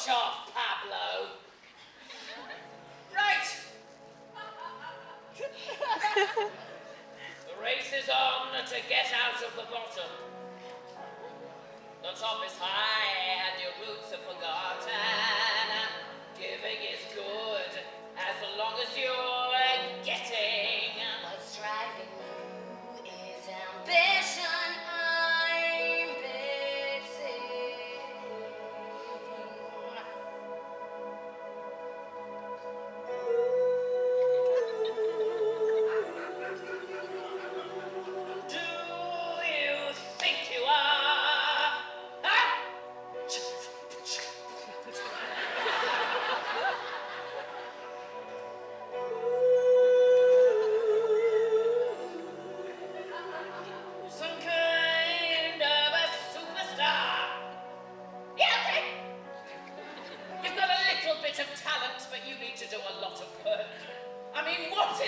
Push off, Pablo. Right. the race is on to get out of the bottom. The top is high and your roots are forgotten.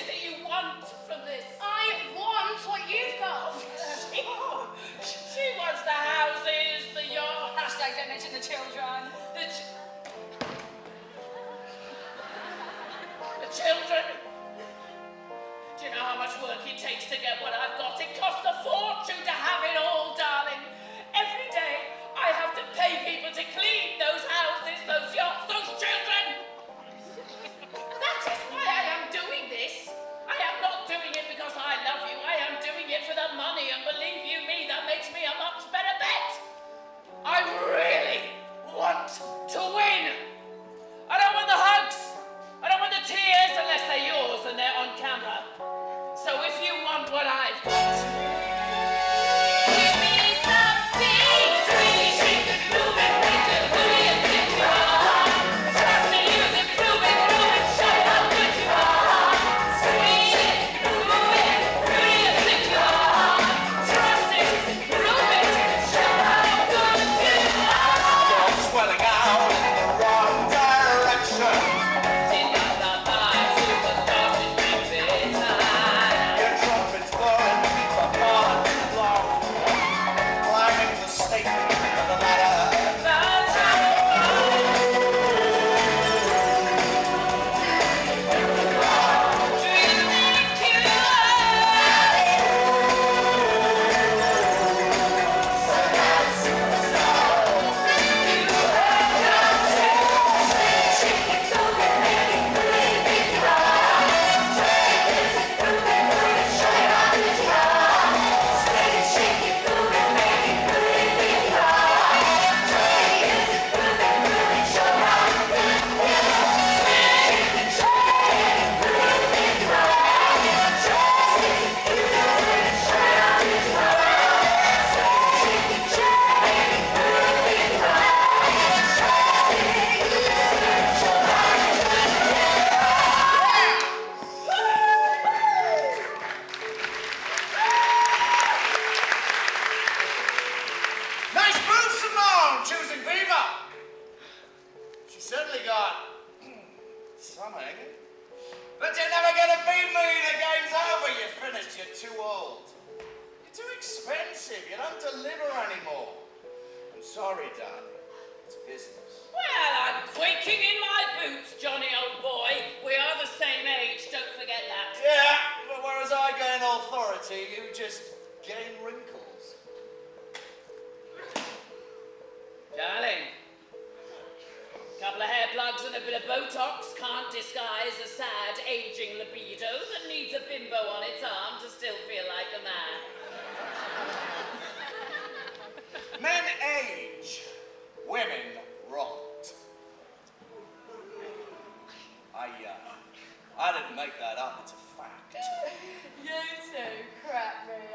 Is it you want from this? I want what you've got. Oh, she, she wants the houses, the yacht, Hashtag don't mention the children. the, ch- the children. Do you know how much work it takes to get what I've got? It costs a fortune to have it all, the money, and believe you me, that makes me a much better bet. I really want to win. Nice move, Simone, choosing Viva. She certainly got hmm, something. But you're never gonna beat me. The game's over. You're finished. You're too old. You're too expensive. You don't deliver anymore. I'm sorry, darling. It's business. Well, I'm quaking in my boots, Johnny, old boy. We are the same age, don't forget that. Yeah, but whereas I gain authority, you just gain wrinkles. Darling, a couple of hair plugs and a bit of Botox can't disguise a sad, aging libido that needs a bimbo on its arm to still feel like a man. Men age, women rot. I, uh, I didn't make that up, it's a fact. You two crap me